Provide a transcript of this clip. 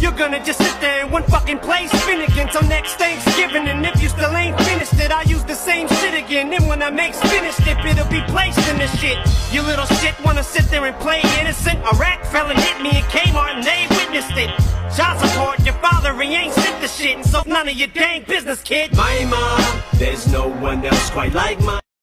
You're gonna just sit there in one fucking place, spin until next Thanksgiving. And if you still ain't finished it, I use the same shit again. And when I make finished it, it'll be placed in the shit. You little shit wanna sit there and play innocent? A rat fell and hit me in Kmart and they witnessed it. Child support, your father, he ain't sent the shit, and so none of your dang business, kid. My mom, there's no one else quite like my.